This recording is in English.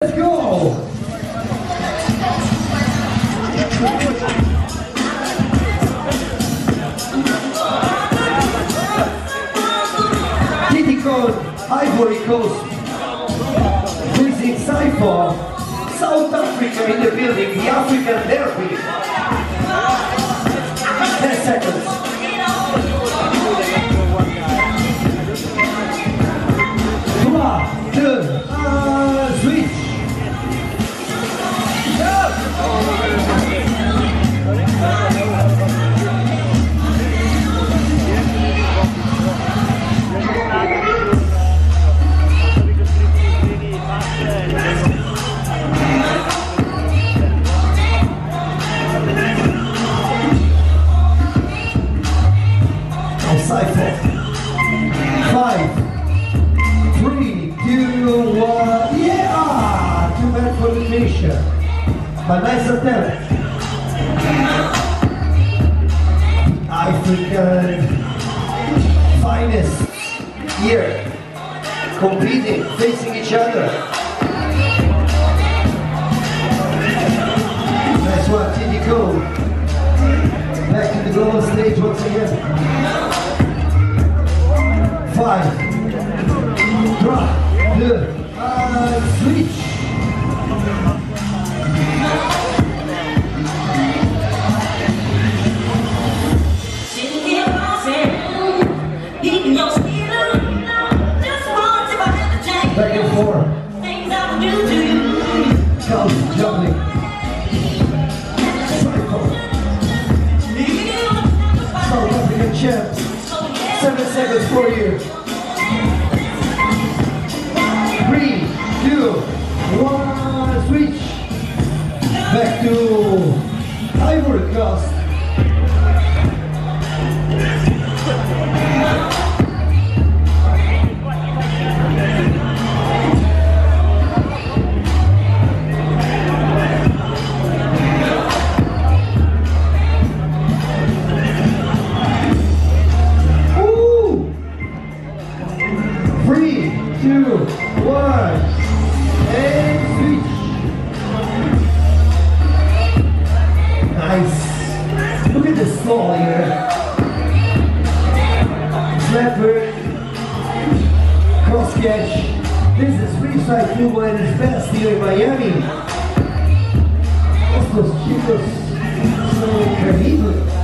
Let's go! Titi Ivory Coast, Freezing Cypher, South Africa in the building, the African Derby. But nice attempt. African finest here competing, facing each other. Nice one, Titi Kone. Back to the global stage once again. Five, three, two, and switch. Back and forth. Count, jumping. Cycle. South African champs. Seven seconds for you. Three, two, one, switch. Back to Ivory Coast. Nice. Look at the stall here. Slapper, cross catch. This is freestyle football at its best here in Miami. Estos chicos son increíbles.